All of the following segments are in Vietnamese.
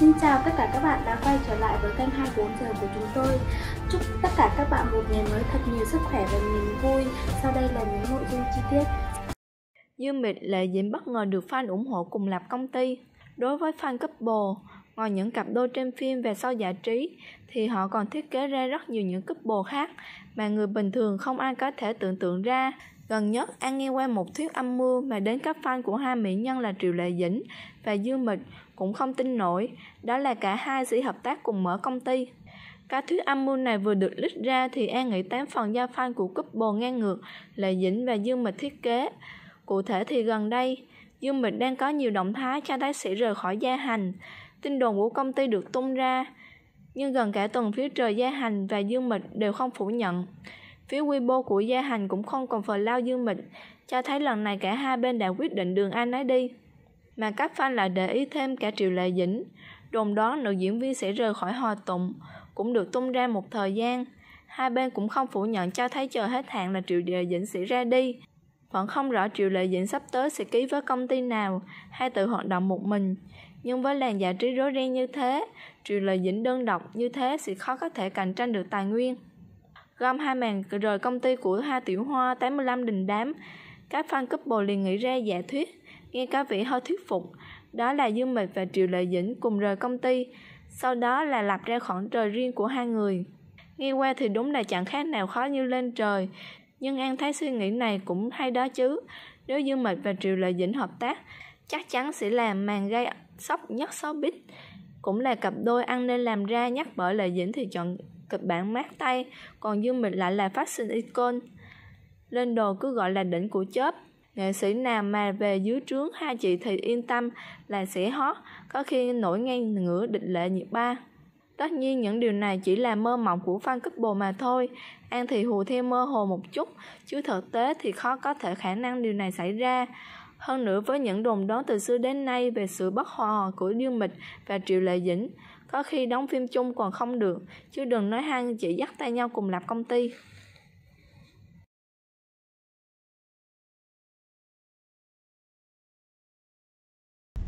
Xin chào tất cả các bạn đã quay trở lại với kênh 24 giờ của chúng tôi. Chúc tất cả các bạn một ngày mới thật nhiều sức khỏe và niềm vui. Sau đây là những nội dung chi tiết. Dương Mịch Lệ diễn bất ngờ được fan ủng hộ cùng lập công ty. Đối với fan couple, ngoài những cặp đôi trên phim về sau giải trí, thì họ còn thiết kế ra rất nhiều những couple khác mà người bình thường không ai có thể tưởng tượng ra. Gần nhất, An nghe qua một thuyết âm mưu mà đến các fan của hai mỹ nhân là Triệu Lệ Dĩnh và Dương Mịch cũng không tin nổi, đó là cả hai sẽ hợp tác cùng mở công ty. Các thuyết âm mưu này vừa được lít ra thì An nghĩ tám phần do fan của couple ngang ngược Lệ Dĩnh và Dương Mịch thiết kế. Cụ thể thì gần đây, Dương Mịch đang có nhiều động thái cho thấy sẽ rời khỏi gia hành. Tin đồn của công ty được tung ra, nhưng gần cả tuần phía trời gia hành và Dương Mịch đều không phủ nhận. Phía Weibo của Gia Hành cũng không còn phần lao dương mịch, cho thấy lần này cả hai bên đã quyết định đường ai nấy đi. Mà các fan lại để ý thêm cả Triệu Lệ Dĩnh, đồn đoán nữ diễn viên sẽ rời khỏi hòa tụng, cũng được tung ra một thời gian. Hai bên cũng không phủ nhận cho thấy chờ hết hạn là Triệu Lệ Dĩnh sẽ ra đi. Vẫn không rõ Triệu Lệ Dĩnh sắp tới sẽ ký với công ty nào hay tự hoạt động một mình. Nhưng với làng giải trí rối ren như thế, Triệu Lệ Dĩnh đơn độc như thế sẽ khó có thể cạnh tranh được tài nguyên gom hai màn rời công ty của hai tiểu hoa 85 đình đám. Các fan couple liền nghĩ ra giả thuyết, nghe có vẻ hơi thuyết phục. Đó là Dương Mịch và Triệu Lệ Dĩnh cùng rời công ty, sau đó là lập ra khoảng trời riêng của hai người. Nghe qua thì đúng là chẳng khác nào khó như lên trời, nhưng An thấy suy nghĩ này cũng hay đó chứ. Nếu Dương Mịch và Triệu Lệ Dĩnh hợp tác, chắc chắn sẽ làm màn gây sốc nhất showbiz. Cũng là cặp đôi ăn nên làm ra nhắc bởi Lệ Dĩnh thì chọn kịch bản mát tay, còn Dương Mịch lại là phát sinh icon. Lên đồ cứ gọi là đỉnh của chớp. Nghệ sĩ nào mà về dưới trướng hai chị thì yên tâm là sẽ hot, có khi nổi ngang ngửa địch lệ nhiệt ba. Tất nhiên những điều này chỉ là mơ mộng của fan couple mà thôi. An thì hù theo mơ hồ một chút, chứ thực tế thì khó có thể khả năng điều này xảy ra. Hơn nữa với những đồn đoán từ xưa đến nay về sự bất hòa của Dương Mịch và Triệu Lệ Dĩnh, có khi đóng phim chung còn không được, chứ đừng nói hai chị dắt tay nhau cùng lập công ty.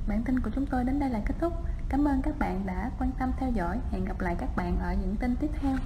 Bản tin của chúng tôi đến đây là kết thúc. Cảm ơn các bạn đã quan tâm theo dõi. Hẹn gặp lại các bạn ở những tin tiếp theo.